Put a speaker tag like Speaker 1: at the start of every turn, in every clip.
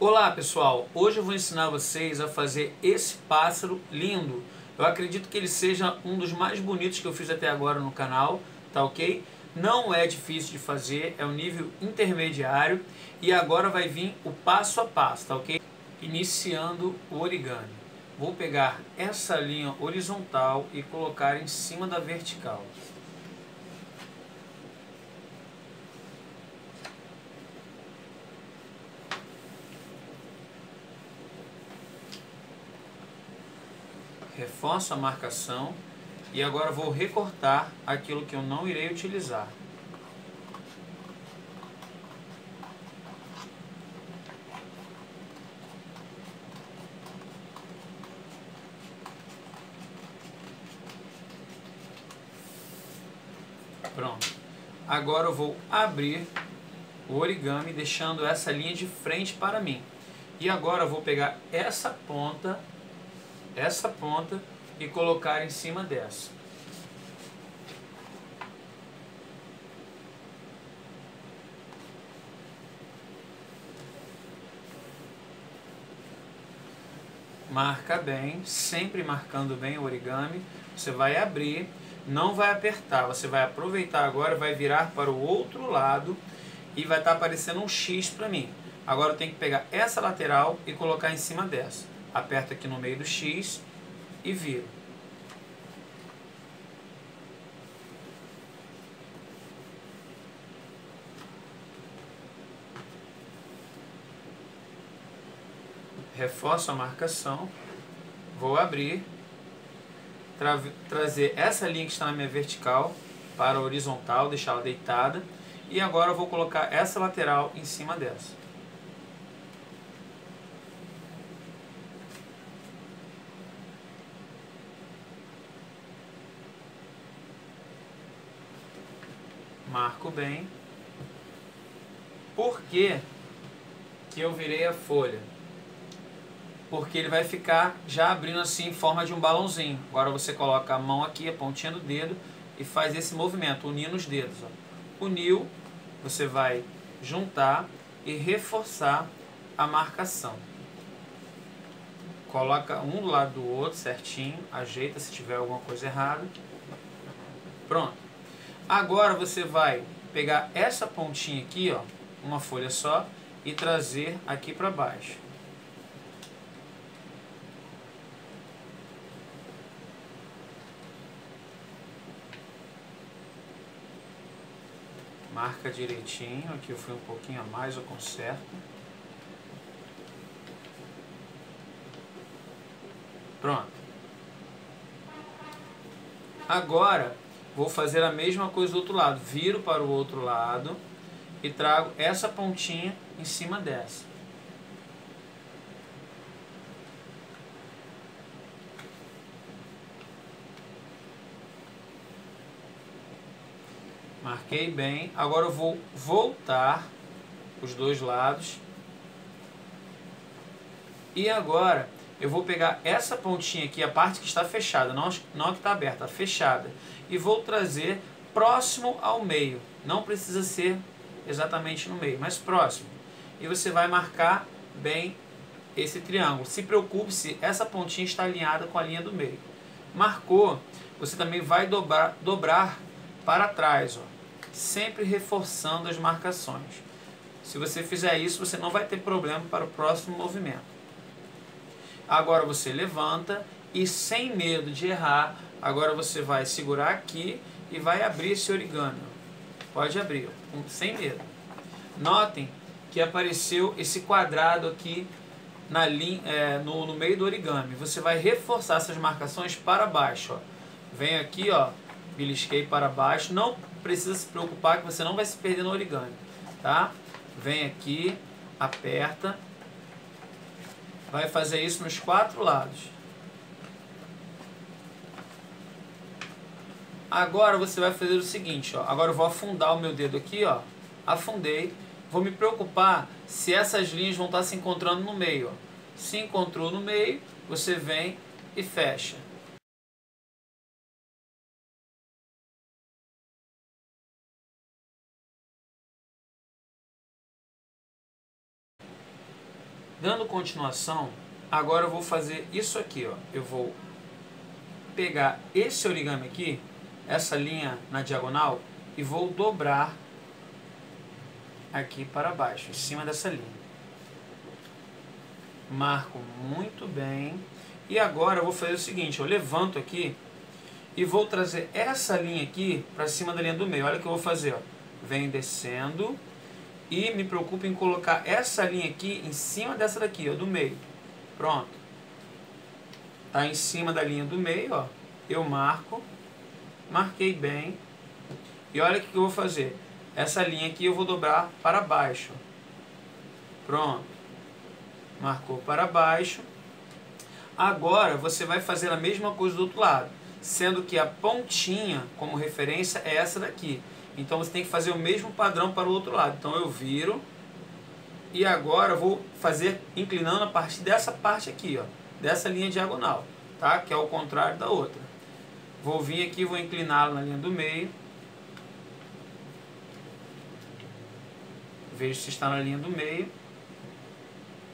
Speaker 1: Olá pessoal, hoje eu vou ensinar vocês a fazer esse pássaro lindo. Eu acredito que ele seja um dos mais bonitos que eu fiz até agora no canal, tá ok? Não é difícil de fazer, é um nível intermediário e agora vai vir o passo a passo, tá ok? Iniciando o origami. Vou pegar essa linha horizontal e colocar em cima da vertical. Reforço a marcação e agora vou recortar aquilo que eu não irei utilizar. Pronto. Agora eu vou abrir o origami deixando essa linha de frente para mim. E agora eu vou pegar essa ponta essa ponta e colocar em cima dessa. Marca bem, sempre marcando bem o origami. Você vai abrir, não vai apertar, você vai aproveitar agora, vai virar para o outro lado e vai estar tá aparecendo um X para mim. Agora eu tenho que pegar essa lateral e colocar em cima dessa aperto aqui no meio do X e viro. Reforço a marcação, vou abrir, tra trazer essa linha que está na minha vertical para a horizontal, deixá-la deitada, e agora eu vou colocar essa lateral em cima dessa. Marco bem. Por que, que eu virei a folha? Porque ele vai ficar já abrindo assim em forma de um balãozinho. Agora você coloca a mão aqui, a pontinha do dedo e faz esse movimento, unindo os dedos. Ó. Uniu, você vai juntar e reforçar a marcação. Coloca um do lado do outro certinho, ajeita se tiver alguma coisa errada. Pronto. Agora você vai pegar essa pontinha aqui, ó, uma folha só, e trazer aqui para baixo. Marca direitinho, aqui eu fui um pouquinho a mais, eu conserto. Pronto. Agora, Vou fazer a mesma coisa do outro lado. Viro para o outro lado e trago essa pontinha em cima dessa. Marquei bem. Agora eu vou voltar os dois lados. E agora eu vou pegar essa pontinha aqui, a parte que está fechada, não, não a que está aberta, a fechada, e vou trazer próximo ao meio. Não precisa ser exatamente no meio, mas próximo. E você vai marcar bem esse triângulo. Se preocupe se essa pontinha está alinhada com a linha do meio. Marcou, você também vai dobrar, dobrar para trás, ó, sempre reforçando as marcações. Se você fizer isso, você não vai ter problema para o próximo movimento. Agora você levanta e sem medo de errar, agora você vai segurar aqui e vai abrir esse origami. Pode abrir, sem medo. Notem que apareceu esse quadrado aqui na linha, é, no, no meio do origami. Você vai reforçar essas marcações para baixo. Ó. Vem aqui, ó, belisquei para baixo. Não precisa se preocupar que você não vai se perder no origami. Tá? Vem aqui, aperta vai fazer isso nos quatro lados. Agora você vai fazer o seguinte, ó. Agora eu vou afundar o meu dedo aqui, ó. Afundei. Vou me preocupar se essas linhas vão estar se encontrando no meio, ó. Se encontrou no meio, você vem e fecha. Dando continuação, agora eu vou fazer isso aqui, ó. Eu vou pegar esse origami aqui, essa linha na diagonal, e vou dobrar aqui para baixo, em cima dessa linha. Marco muito bem. E agora eu vou fazer o seguinte, eu levanto aqui e vou trazer essa linha aqui para cima da linha do meio. Olha o que eu vou fazer, ó. Venho descendo e me preocupo em colocar essa linha aqui em cima dessa daqui, ó, do meio. Pronto. Tá em cima da linha do meio, ó. Eu marco, marquei bem. E olha o que eu vou fazer. Essa linha aqui eu vou dobrar para baixo. Pronto. Marcou para baixo. Agora você vai fazer a mesma coisa do outro lado, sendo que a pontinha como referência é essa daqui. Então você tem que fazer o mesmo padrão para o outro lado. Então eu viro e agora vou fazer inclinando a partir dessa parte aqui, ó, dessa linha diagonal, tá? Que é o contrário da outra. Vou vir aqui, vou incliná-lo na linha do meio. Vejo se está na linha do meio.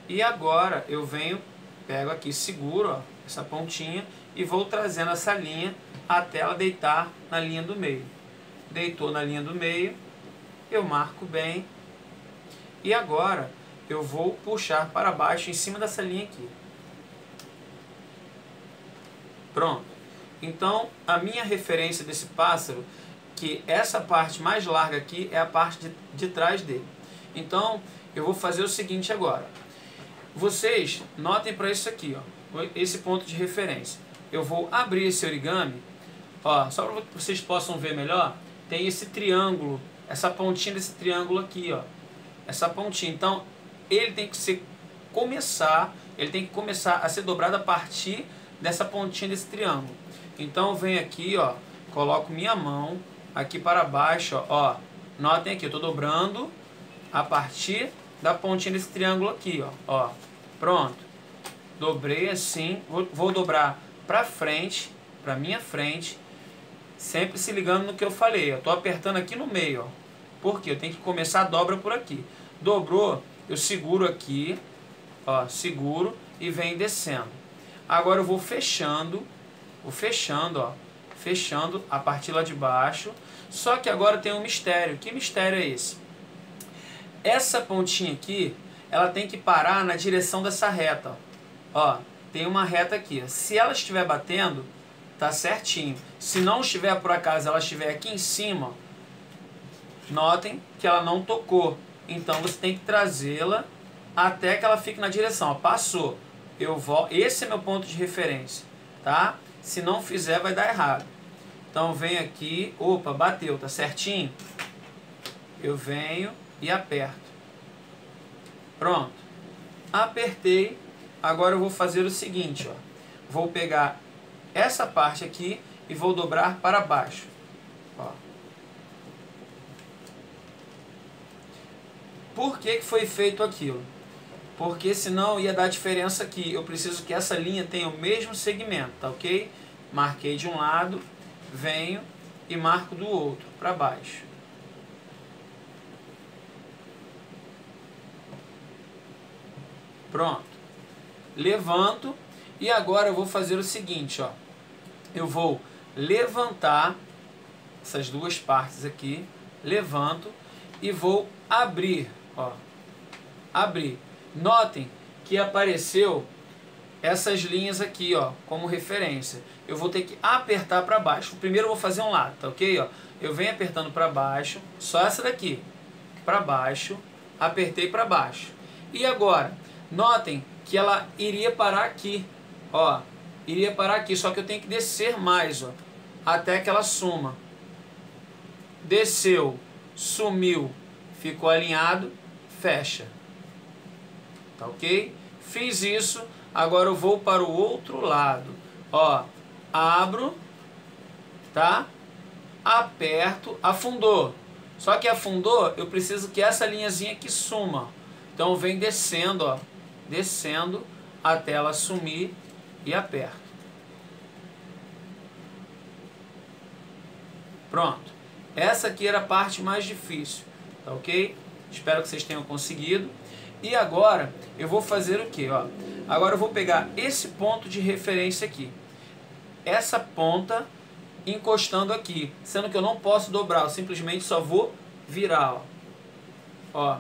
Speaker 1: E agora eu venho, pego aqui, seguro ó, essa pontinha e vou trazendo essa linha até ela deitar na linha do meio deitou na linha do meio, eu marco bem e agora eu vou puxar para baixo em cima dessa linha aqui. Pronto. Então, a minha referência desse pássaro, que essa parte mais larga aqui é a parte de, de trás dele. Então, eu vou fazer o seguinte agora. Vocês notem para isso aqui, ó, esse ponto de referência. Eu vou abrir esse origami, ó, só para vocês possam ver melhor tem esse triângulo, essa pontinha desse triângulo aqui, ó. Essa pontinha. Então, ele tem que ser começar, ele tem que começar a ser dobrado a partir dessa pontinha desse triângulo. Então, venho aqui, ó, coloco minha mão aqui para baixo, ó. ó notem aqui, eu estou dobrando a partir da pontinha desse triângulo aqui, ó. ó. Pronto. Dobrei assim, vou, vou dobrar para frente, para minha frente, Sempre se ligando no que eu falei. Eu estou apertando aqui no meio. Ó. Por quê? Eu tenho que começar a dobra por aqui. Dobrou, eu seguro aqui, ó, seguro e vem descendo. Agora eu vou fechando, vou fechando, ó, fechando a partir lá de baixo. Só que agora tem um mistério. Que mistério é esse? Essa pontinha aqui, ela tem que parar na direção dessa reta. Ó, ó tem uma reta aqui. Se ela estiver batendo, tá certinho. Se não estiver por acaso, ela estiver aqui em cima, notem que ela não tocou. Então você tem que trazê-la até que ela fique na direção. Ó, passou. Eu vou, esse é meu ponto de referência, tá? Se não fizer vai dar errado. Então venho aqui, opa, bateu, tá certinho? Eu venho e aperto. Pronto. Apertei. Agora eu vou fazer o seguinte, ó. Vou pegar essa parte aqui e vou dobrar para baixo. Ó. Por que, que foi feito aquilo? Porque senão ia dar diferença aqui. Eu preciso que essa linha tenha o mesmo segmento, tá ok? Marquei de um lado, venho e marco do outro, para baixo. Pronto. Levanto e agora eu vou fazer o seguinte, ó eu vou levantar essas duas partes aqui, levanto e vou abrir, ó, abrir. Notem que apareceu essas linhas aqui, ó, como referência. Eu vou ter que apertar para baixo. Primeiro eu vou fazer um lado, tá ok? Ó, eu venho apertando para baixo, só essa daqui, para baixo, apertei para baixo. E agora, notem que ela iria parar aqui, ó, iria parar aqui, só que eu tenho que descer mais, ó, até que ela suma. Desceu, sumiu, ficou alinhado, fecha. Tá ok? Fiz isso, agora eu vou para o outro lado. Ó, abro, tá? Aperto, afundou. Só que afundou, eu preciso que essa linhazinha aqui suma. Então vem descendo, ó, descendo até ela sumir e aperto. Pronto. Essa aqui era a parte mais difícil, tá ok? Espero que vocês tenham conseguido. E agora eu vou fazer o que? Ó, agora eu vou pegar esse ponto de referência aqui. Essa ponta encostando aqui, sendo que eu não posso dobrar, eu simplesmente só vou virar. Ó, ó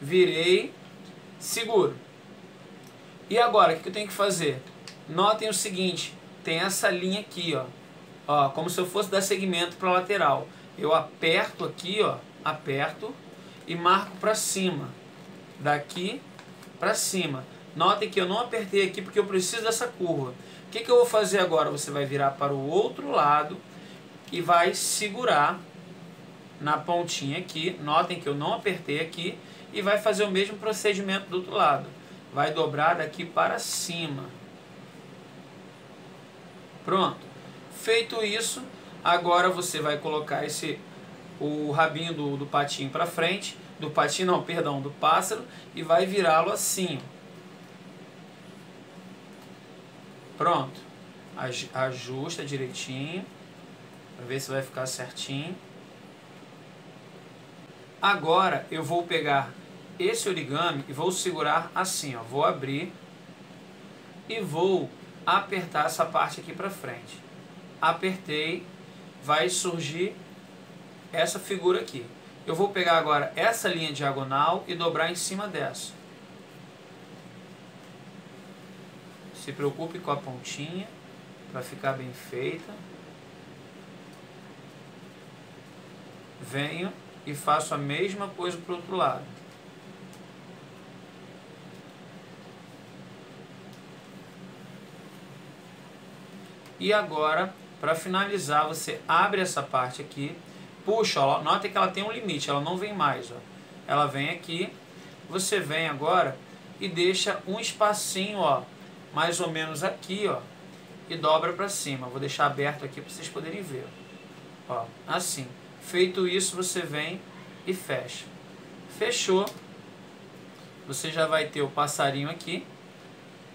Speaker 1: virei, seguro. E agora, o que eu tenho que fazer? Notem o seguinte, tem essa linha aqui, ó, ó como se eu fosse dar segmento para a lateral. Eu aperto aqui, ó, aperto e marco para cima, daqui para cima. Notem que eu não apertei aqui porque eu preciso dessa curva. O que, que eu vou fazer agora? Você vai virar para o outro lado e vai segurar na pontinha aqui. Notem que eu não apertei aqui e vai fazer o mesmo procedimento do outro lado. Vai dobrar daqui para cima. Pronto. Feito isso, agora você vai colocar esse o rabinho do, do patinho para frente, do patinho não, perdão, do pássaro e vai virá-lo assim. Pronto. Ajusta direitinho para ver se vai ficar certinho. Agora eu vou pegar esse origami e vou segurar assim, ó. Vou abrir e vou apertar essa parte aqui para frente. Apertei, vai surgir essa figura aqui. Eu vou pegar agora essa linha diagonal e dobrar em cima dessa. Se preocupe com a pontinha para ficar bem feita. Venho e faço a mesma coisa para o outro lado. E agora, para finalizar, você abre essa parte aqui, puxa, ó, nota que ela tem um limite, ela não vem mais. Ó. Ela vem aqui, você vem agora e deixa um espacinho, ó, mais ou menos aqui, ó, e dobra para cima. Vou deixar aberto aqui para vocês poderem ver. Ó, assim. Feito isso, você vem e fecha. Fechou. Você já vai ter o passarinho aqui.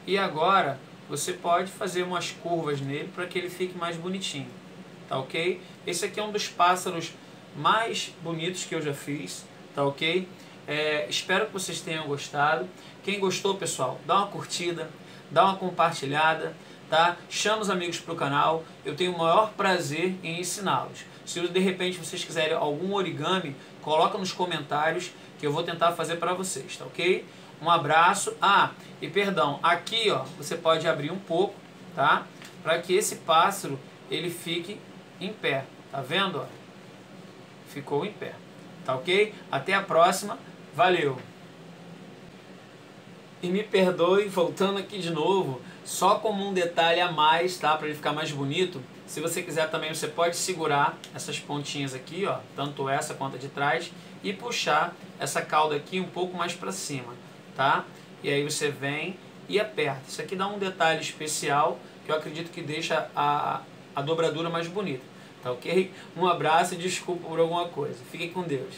Speaker 1: E agora você pode fazer umas curvas nele para que ele fique mais bonitinho, tá ok? Esse aqui é um dos pássaros mais bonitos que eu já fiz, tá ok? É, espero que vocês tenham gostado. Quem gostou, pessoal, dá uma curtida, dá uma compartilhada, tá? Chama os amigos para o canal, eu tenho o maior prazer em ensiná-los. Se de repente vocês quiserem algum origami, coloca nos comentários que eu vou tentar fazer para vocês, tá ok? Um abraço. Ah, e perdão, aqui ó, você pode abrir um pouco, tá? Para que esse pássaro ele fique em pé. Tá vendo? Ó? Ficou em pé. Tá ok? Até a próxima. Valeu! E me perdoe, voltando aqui de novo, só como um detalhe a mais, tá? Para ele ficar mais bonito. Se você quiser também, você pode segurar essas pontinhas aqui, ó, tanto essa quanto a de trás, e puxar essa cauda aqui um pouco mais para cima tá? E aí você vem e aperta. Isso aqui dá um detalhe especial que eu acredito que deixa a, a dobradura mais bonita, tá ok? Um abraço e desculpa por alguma coisa. Fiquem com Deus.